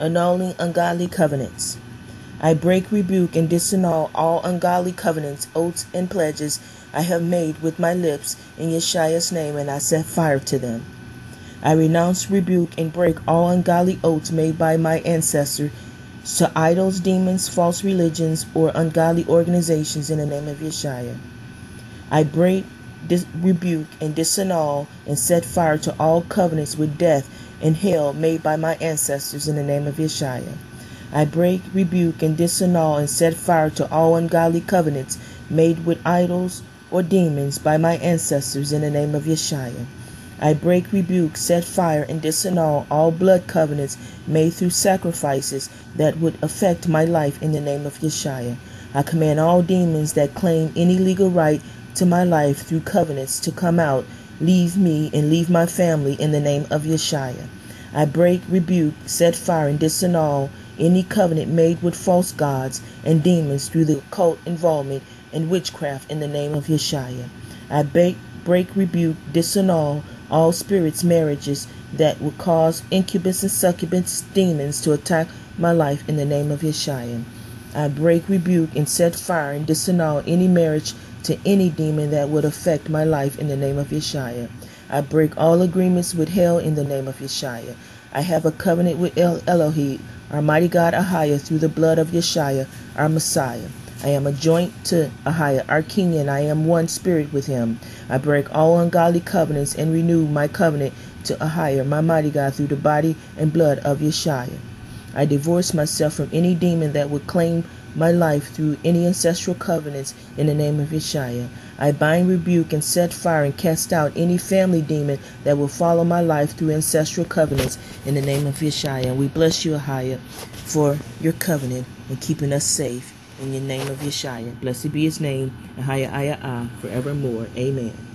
annulling ungodly covenants. I break, rebuke, and disannul all ungodly covenants, oaths, and pledges I have made with my lips in Yeshua's name, and I set fire to them. I renounce, rebuke, and break all ungodly oaths made by my ancestors to idols, demons, false religions, or ungodly organizations in the name of Yeshua. I break, dis- rebuke, and disannul and set fire to all covenants with death and hell made by my ancestors in the name of Yeshua. I break, rebuke, and disannul and set fire to all ungodly covenants made with idols or demons by my ancestors in the name of Yeshua. I break, rebuke, set fire, and disannul all blood covenants made through sacrifices that would affect my life in the name of Yeshua. I command all demons that claim any legal right to my life through covenants to come out, leave me, and leave my family in the name of Yeshua. I break, rebuke, set fire, and disannul any covenant made with false gods and demons through the occult involvement and witchcraft in the name of Yeshua. I break, break, rebuke, disannul all spirits' marriages that would cause incubus and succubus demons to attack my life in the name of Yeshua. I break, rebuke, and set fire and disannul any marriage to any demon that would affect my life in the name of Yeshua. I break all agreements with hell in the name of Yeshua. I have a covenant with El Elohim, our mighty God Ahayah, through the blood of Yeshua, our Messiah. I am a joint to Ahayah, our King, and I am one spirit with him. I break all ungodly covenants and renew my covenant to Ahayah, my mighty God, through the body and blood of Yeshua. I divorce myself from any demon that would claim my life through any ancestral covenants in the name of Yeshua. I bind, rebuke, and set fire and cast out any family demon that will follow my life through ancestral covenants in the name of Yeshua. We bless you, Ahayah, for your covenant and keeping us safe. In the name of Yeshua. Blessed be his name, Ahayah Ayah forevermore. Amen.